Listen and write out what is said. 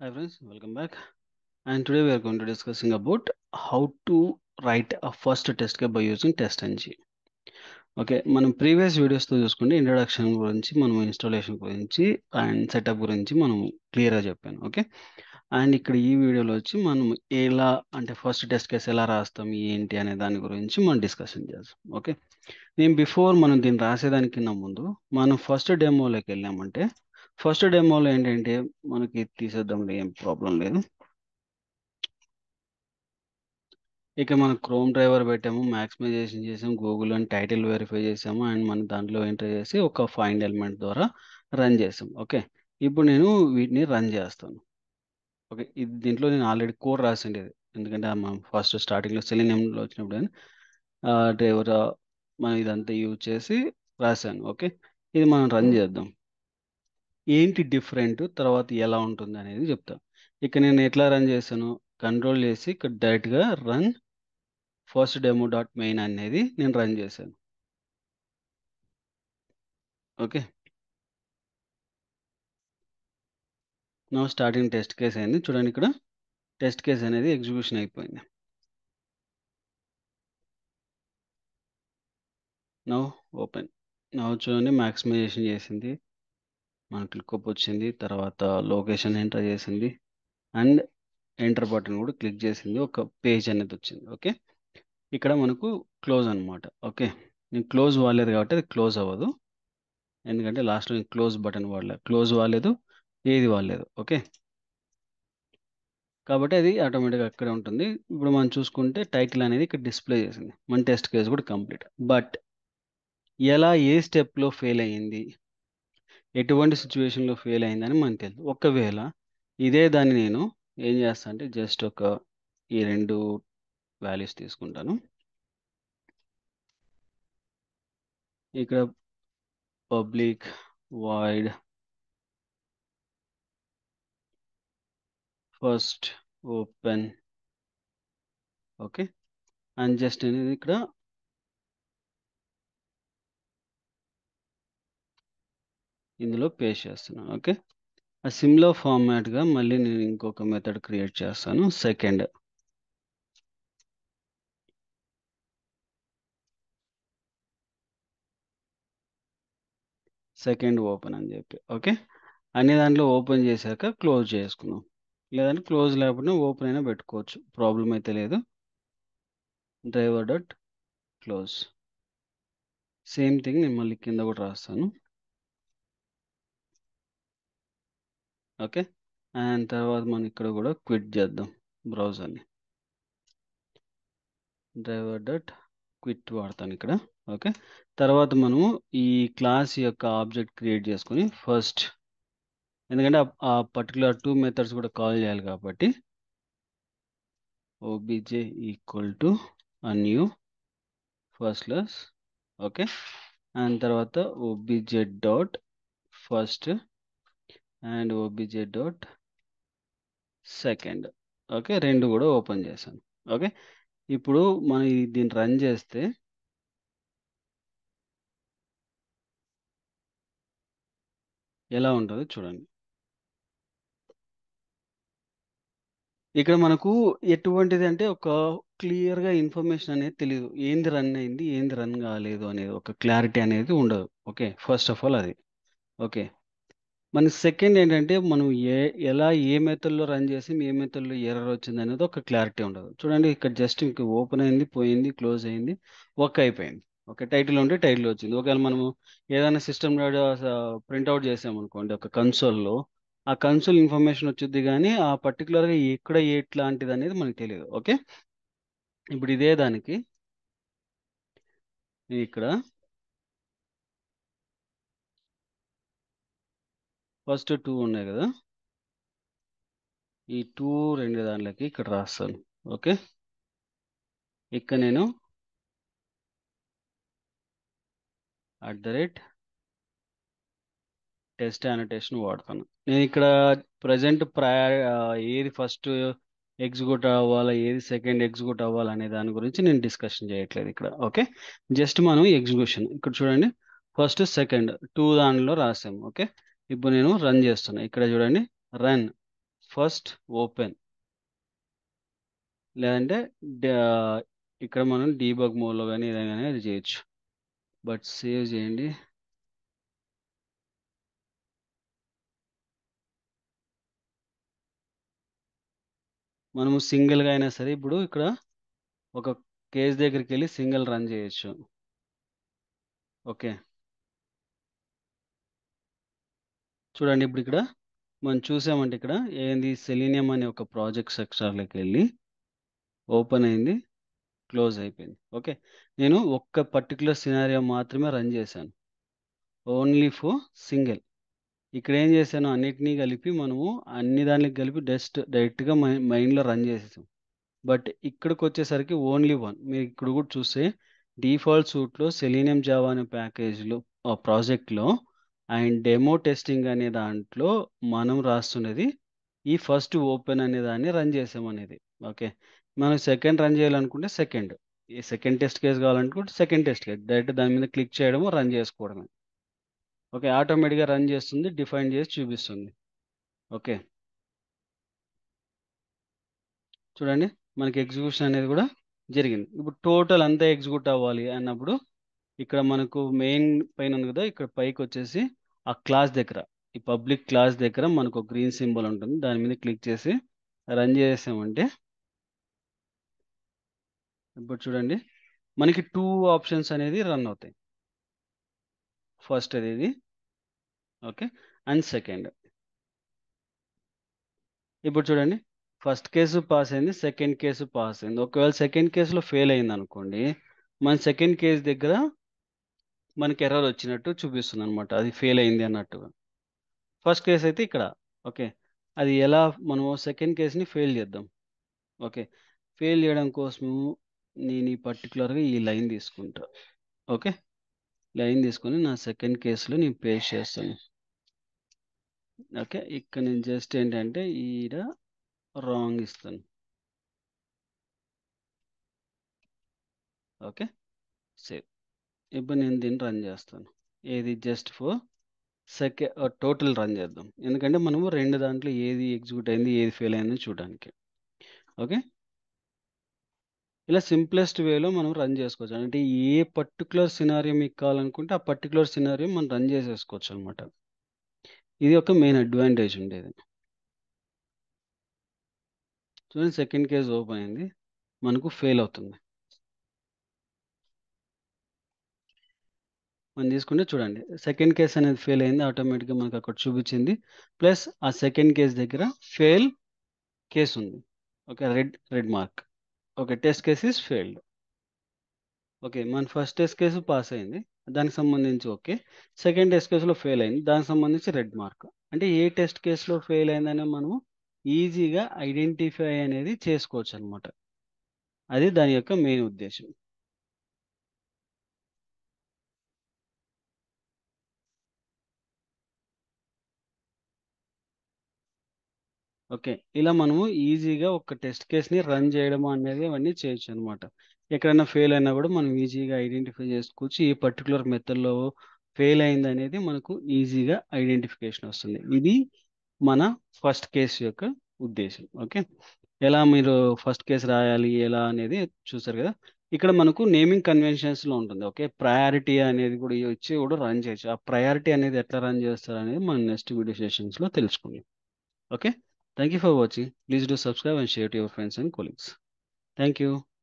Hi friends, welcome back. And today we are going to discussing about how to write a first test case by using TestNG. Okay మనం previous వీడియోస్తో చూసుకుంటే introduction గురించి మనం installation గురించి and setup గురించి మనం క్లియర్గా చెప్పాను ఓకే అండ్ ఇక్కడ ఈ వీడియోలో వచ్చి మనం ఎలా అంటే ఫస్ట్ టెస్ట్ కేసు ఎలా రాస్తాం ఏంటి అనే దాని గురించి మనం డిస్కషన్ చేస్తాం ఓకే నేను బిఫోర్ మనం దీన్ని రాసేదానికన్నా ముందు మనం ఫస్ట్ డెమోలోకి వెళ్ళామంటే ఫస్ట్ డెమోలో ఏంటంటే మనకి తీసేద్దాం ఏం ప్రాబ్లం లేదు. ఇక మనం క్రోమ్ డ్రైవర్ పెట్టాము మ్యాక్సిమైజేషన్ చేసాము గూగుల్ అని టైటిల్ వెరిఫై చేసాము అండ్ మన దాంట్లో ఎంటర్ చేసి ఒక ఫైండ్ ఎలిమెంట్ ద్వారా రన్ చేసాం. ఓకే? ఇప్పుడు నేను వీటిని రన్ చేస్తాను. ఓకే? ఇది దీంట్లో నేను ఆల్రెడీ కోడ్ రాసిండేది. ఎందుకంటే మనం ఫస్ట్ స్టార్టింగ్లో సెలినియంలో వచ్చినప్పుడు డ్రైవర్ మనం ఇదంతా యూజ్ చేసి రాశాను. ఓకే? ఇది మనం రన్ చేద్దాం. ఏంటి డిఫరెంట్ తర్వాత ఎలా ఉంటుంది అనేది చెప్తా. ఇక నేను ఎట్లా రన్ చేశాను? కంట్రోల్ చేసి ఇక్కడ డైరెక్ట్గా run first demo dot main అనేది నేను రన్ చేశాను. ఓకే. నా స్టార్టింగ్ టెస్ట్ కేస్ అయింది. చూడండి ఇక్కడ. టెస్ట్ కేస్ అనేది ఎగ్జిక్యూషన్ అయిపోయింది. No open. నవ్ చూడండి మ్యాక్సిమైజేషన్ చేసింది. మన క్లిక్అప్ వచ్చింది తర్వాత లొకేషన్ ఎంటర్ చేసింది అండ్ ఎంటర్ బటన్ కూడా క్లిక్ చేసింది ఒక పేజ్ అనేది వచ్చింది ఓకే? ఇక్కడ మనకు క్లోజ్ అనమాట ఓకే? నేను క్లోజ్ వాడలేదు కాబట్టి అది క్లోజ్ అవ్వదు. ఎందుకంటే లాస్ట్లో నేను క్లోజ్ బటన్ వాడలేదు క్లోజ్ వాడలేదు ఏది వాడలేదు ఓకే? కాబట్టి అది ఆటోమేటిక్గా అక్కడే ఉంటుంది. ఇప్పుడు మనం చూసుకుంటే టైటిల్ అనేది ఇక్కడ డిస్ప్లే చేసింది మన టెస్ట్ కేసు కూడా కంప్లీట్. బట్ ఎలా ఏ స్టెప్లో ఫెయిల్ అయ్యింది? ఎటువంటి సిచ్యువేషన్లో ఫెయిల్ అయిందని మనకు తెలియదు ఒకవేళ ఇదే దాన్ని నేను ఏం చేస్తా అంటే జస్ట్ ఒక ఈ రెండు వాల్యూస్ తీసుకుంటాను. ఇక్కడ public void first open okay. And just అనేది ఇక్కడ ఇందులో పేస్ట్ చేస్తున్నాను ఓకే? ఆ సిమ్లో ఫార్మాట్గా మళ్ళీ నేను ఇంకొక మెథడ్ క్రియేట్ చేస్తాను సెకండ్ సెకండ్ ఓపెన్ అని చెప్పి ఓకే? అన్ని దాంట్లో ఓపెన్ చేశాక క్లోజ్ చేసుకుందాం. లేదంటే క్లోజ్ లేకపోతే ఓపెన్ అయినా పెట్టుకోవచ్చు ప్రాబ్లం అయితే లేదు. Driver dot close same thing నేను మళ్ళీ కింద కూడా రాస్తాను. ఓకే? అండ్ తర్వాత మనం ఇక్కడ కూడా క్విట్ చేద్దాం బ్రౌజర్ని. డ్రైవర్ డాట్ క్విట్ వాడతాను ఇక్కడ. ఓకే? తర్వాత మనము ఈ క్లాస్ యొక్క ఆబ్జెక్ట్ క్రియేట్ చేసుకొని ఫస్ట్ ఎందుకంటే ఆ పర్టికులర్ టూ మెథడ్స్ కూడా కాల్ చేయాలి కాబట్టి. O B J equal to a new first class. Okay? And తర్వాత O B J dot first and O B J dot second okay రెండు కూడా ఓపెన్ చేశాను. ఓకే ఇప్పుడు మనం దీన్ని రన్ చేస్తే ఎలా ఉంటుందో చూడండి. ఇక్కడ మనకు ఎటువంటిది అంటే ఒక క్లియర్గా ఇన్ఫర్మేషన్ అనేది తెలియదు ఏంది రన్ అయింది ఏంది రన్ కాలేదు అనేది ఒక క్లారిటీ అనేది ఉండదు. ఓకే ఫస్ట్ ఆఫ్ ఆల్ అది. ఓకే మన సెకండ్ ఏంటంటే మనం ఏ ఎలా ఏ మెథడ్లో రన్ చేసి ఏ మెథడ్లో ఎర్రర్ వచ్చింది అనేది ఒక క్లారిటీ ఉండదు. చూడండి ఇక్కడ జస్ట్ ఇంక ఓపెన్ అయింది పోయింది క్లోజ్ అయింది వర్క్ అయిపోయింది. ఓకే టైటిల్ ఉంటే టైటిల్ వచ్చింది. ఒకవేళ మనము ఏదైనా సిస్టమ్ ప్రింట్అవుట్ చేసామనుకోండి ఒక కన్సోల్లో ఆ కన్సోల్ ఇన్ఫర్మేషన్ వచ్చింది కానీ ఆ పర్టికులర్గా ఎక్కడ ఎట్లాంటిది అనేది మనకు తెలియదు. ఓకే? ఇప్పుడు ఇదే దానికి ఇక్కడ ఫస్ట్ టూ ఉన్నాయి కదా? ఈ టూ రెండు దాంట్లోకి ఇక్కడ రాస్తాను. ఓకే? ఇక్కడ నేను at the rate test annotation వాడతాను. నేను ఇక్కడ ప్రజెంట్ ప్రయర్ ఏది ఫస్ట్ ఎగ్జిక్యూట్ అవ్వాలా ఏది సెకండ్ ఎగ్జిక్యూట్ అవ్వాలి అనే దాని గురించి నేను డిస్కషన్ చేయట్లేదు ఇక్కడ. ఓకే? జస్ట్ మనం ఎగ్జిక్యూషన్. ఇక్కడ చూడండి. ఫస్ట్ సెకండ్ టూ దానిలో రాసాము. ఓకే? ఇప్పుడు నేను రన్ చేస్తున్నా. ఇక్కడ చూడండి రన్ ఫస్ట్ ఓపెన్ లేదంటే ఇక్కడ మనం డీబగ్ మోడ్లో కానీ ఏదైనా కానీ అది చేయొచ్చు. బట్ సేవ్ చేయండి. మనము సింగిల్గా అయినా సరే ఇప్పుడు ఇక్కడ ఒక కేజ్ దగ్గరికి వెళ్ళి సింగిల్ రన్ చేయొచ్చు. ఓకే చూడండి ఇప్పుడు ఇక్కడ మనం చూసామంటే ఇక్కడ ఏంది సెలీనియం అనే ఒక ప్రాజెక్ట్ సెక్షన్లోకి వెళ్ళి ఓపెన్ అయింది క్లోజ్ అయిపోయింది. ఓకే నేను ఒక్క పర్టికులర్ సినారియో మాత్రమే రన్ చేశాను. Only for single. ఇక్కడ ఏం చేశాను? అన్నిటినీ కలిపి మనము అన్ని దానికి కలిపి డస్ట్ డైరెక్ట్గా మై మైండ్లో రన్ చేసేసాం. బట్ ఇక్కడికి వచ్చేసరికి ఓన్లీ వన్. మీరు ఇక్కడ కూడా చూస్తే డిఫాల్ట్ సూట్లో సెలీనియం జావా అనే ప్యాకేజ్లో ఆ ప్రాజెక్ట్లో అండ్ డెమో టెస్టింగ్ అనే దాంట్లో మనం రాస్తున్నది ఈ ఫస్ట్ ఓపెన్ అనే దాన్ని రన్ చేసామనేది. ఓకే. మనం సెకండ్ రన్ చేయాలనుకుంటే సెకండ్. ఈ సెకండ్ టెస్ట్ కేసు కావాలనుకుంటే సెకండ్ టెస్ట్ కేసు. డైరెక్ట్ దాని మీద క్లిక్ చేయడము రన్ చేసుకోవడమే. ఓకే. ఆటోమేటిక్గా రన్ చేస్తుంది డిఫైన్ చేసి చూపిస్తుంది. ఓకే. చూడండి మనకి ఎగ్జిక్యూషన్ అనేది కూడా జరిగింది. ఇప్పుడు టోటల్ అంతా ఎగ్జిక్యూట్ అవ్వాలి అన్నప్పుడు ఇక్కడ మనకు మెయిన్ పైన ఉంది కదా ఇక్కడ పైకి వచ్చేసి ఆ క్లాస్ దగ్గర ఈ పబ్లిక్ క్లాస్ దగ్గర మనకు గ్రీన్ సింబల్ ఉంటుంది. దాని మీద క్లిక్ చేసి రన్ చేసామంటే ఇప్పుడు చూడండి. మనకి టూ ఆప్షన్స్ అనేది రన్ అవుతాయి. ఫస్ట్ అనేది ఓకే. And second. ఇప్పుడు చూడండి. ఫస్ట్ కేసు పాస్ అయింది సెకండ్ కేసు పాస్ అయింది. ఒకవేళ సెకండ్ కేసులో ఫెయిల్ అయింది అనుకోండి మన సెకండ్ కేసు దగ్గర మనకి ఎర్రర్ వచ్చినట్టు చూపిస్తుంది అనమాట అది ఫెయిల్ అయింది అన్నట్టుగా ఫస్ట్ కేసు అయితే ఇక్కడ. ఓకే. అది ఎలా మనము సెకండ్ కేసుని ఫెయిల్ చేద్దాం. ఓకే. ఫెయిల్ చేయడం కోసము నేను ఈ పర్టికులర్గా ఈ లైన్ తీసుకుంటా. ఓకే. లైన్ తీసుకొని నా సెకండ్ కేసులో నేను పేస్ట్ చేస్తాను. ఓకే. ఇక్కడ నేను జస్ట్ ఏంటంటే ఈడ రాంగ్ ఇస్తాను. ఓకే. సేవ్ ఇప్పుడు నేను దీన్ని రన్ చేస్తాను. ఏది just for second total run చేద్దాం. ఎందుకంటే మనము రెండు దాంట్లో ఏది ఎగ్జిక్యూట్ అయింది ఏది ఫెయిల్ అయింది చూడడానికి. ఓకే? ఇలా సింప్లెస్ట్ వేలో మనం రన్ చేసుకోవచ్చు. అంటే ఏ పర్టికులర్ సినారియో మీకు కావాలనుకుంటే ఆ పర్టికులర్ సినారియో మనం రన్ చేసేసుకోవచ్చు అనమాట ఇది ఒక మెయిన్ అడ్వాంటేజ్ ఉండేది. చూడండి సెకండ్ కేజ్ ఓపెన్ అయింది. మనకు ఫెయిల్ అవుతుంది. మనం తీసుకుంటే చూడండి సెకండ్ కేస్ అనేది ఫెయిల్ అయింది ఆటోమేటిక్గా మనకు అక్కడ చూపించింది. ప్లస్ ఆ సెకండ్ కేస్ దగ్గర ఫెయిల్ కేస్ ఉంది. Okay red red mark okay test case is failed okay మన ఫస్ట్ టెస్ట్ కేసు పాస్ అయింది. దానికి సంబంధించి ఓకే సెకండ్ టెస్ట్ కేసులో ఫెయిల్ అయింది. దానికి సంబంధించి రెడ్ మార్క్ అంటే ఏ టెస్ట్ కేసులో ఫెయిల్ అయిందనే మనము ఈజీగా ఐడెంటిఫై అనేది చేసుకోవచ్చు అనమాట అది దాని యొక్క మెయిన్ ఉద్దేశం. ఓకే. ఇలా మనము ఈజీగా ఒక టెస్ట్ కేస్ని రన్ చేయడం అనేది అవన్నీ చేయొచ్చు అనమాట ఎక్కడైనా ఫెయిల్ అయినా కూడా మనం ఈజీగా ఐడెంటిఫై చేసుకోవచ్చు. ఈ పర్టికులర్ మెథడ్లో ఫెయిల్ అయింది అనేది మనకు ఈజీగా ఐడెంటిఫికేషన్ వస్తుంది. ఇది మన ఫస్ట్ కేస్ యొక్క ఉద్దేశం. ఓకే. ఎలా మీరు ఫస్ట్ కేసు రాయాలి ఎలా అనేది చూసారు కదా. ఇక్కడ మనకు నేమింగ్ కన్వెన్షన్స్లో ఉంటుంది. ఓకే. ప్రయారిటీ అనేది కూడా వచ్చి కూడా రన్ చేయొచ్చు. ఆ ప్రయారిటీ అనేది ఎట్లా రన్ చేస్తారు అనేది మనం నెక్స్ట్ వీడియో సెషన్స్లో తెలుసుకుందాం. Okay. Thank you for watching. Please do subscribe and share to your friends and colleagues. Thank you.